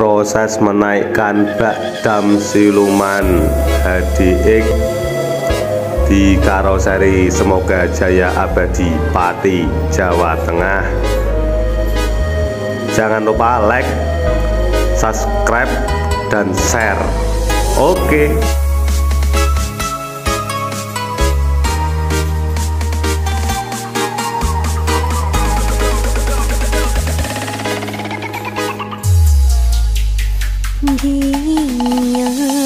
proses menaikkan bak dam siluman HDX di karoseri Semoga Jaya Abadi Pati Jawa Tengah jangan lupa like subscribe dan share oke okay. 你呀。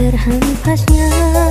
terhempasnya.